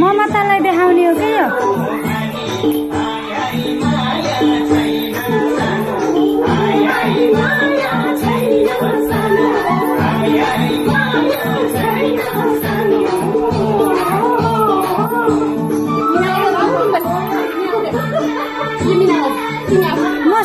ममतालाई देखाउने हो कि यो?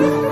love.